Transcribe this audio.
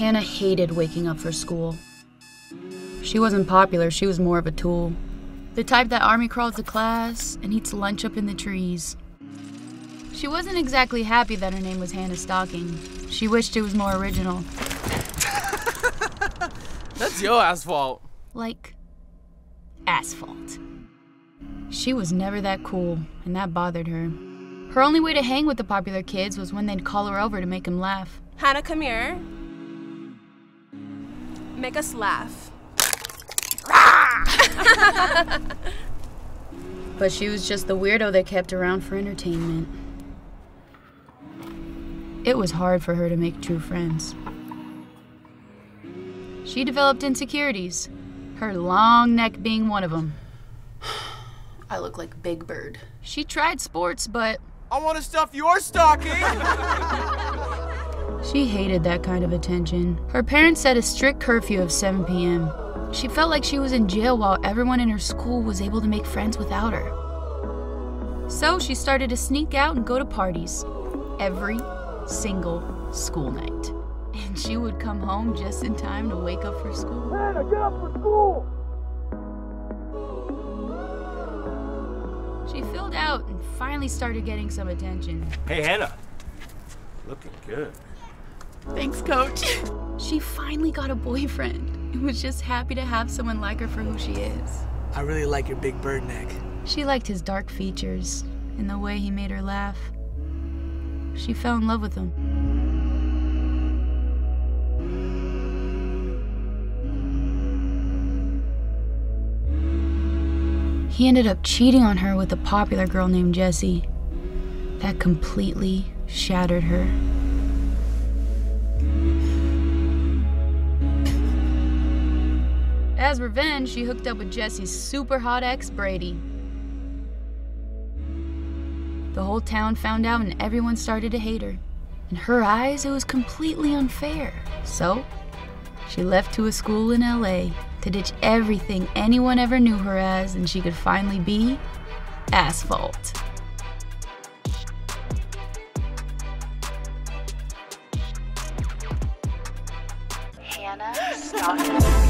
Hannah hated waking up for school. She wasn't popular, she was more of a tool. The type that army crawls to class and eats lunch up in the trees. She wasn't exactly happy that her name was Hannah Stocking. She wished it was more original. That's your asphalt. Like asphalt. She was never that cool, and that bothered her. Her only way to hang with the popular kids was when they'd call her over to make them laugh. Hannah, come here. Make us laugh. But she was just the weirdo they kept around for entertainment. It was hard for her to make true friends. She developed insecurities, her long neck being one of them. I look like Big Bird. She tried sports, but I want to stuff your stocking. she hated that kind of attention. Her parents set a strict curfew of 7 p.m. She felt like she was in jail while everyone in her school was able to make friends without her. So she started to sneak out and go to parties every single school night. And she would come home just in time to wake up for school. Hannah, get up for school! She filled out and finally started getting some attention. Hey, Hannah. Looking good. Thanks, coach. She finally got a boyfriend and was just happy to have someone like her for who she is. I really like your big bird neck. She liked his dark features and the way he made her laugh. She fell in love with him. He ended up cheating on her with a popular girl named Jessie. That completely shattered her. As revenge, she hooked up with Jesse's super hot ex, Brady. The whole town found out and everyone started to hate her. In her eyes, it was completely unfair. So, she left to a school in LA to ditch everything anyone ever knew her as, and she could finally be asphalt. Hannah Stockton.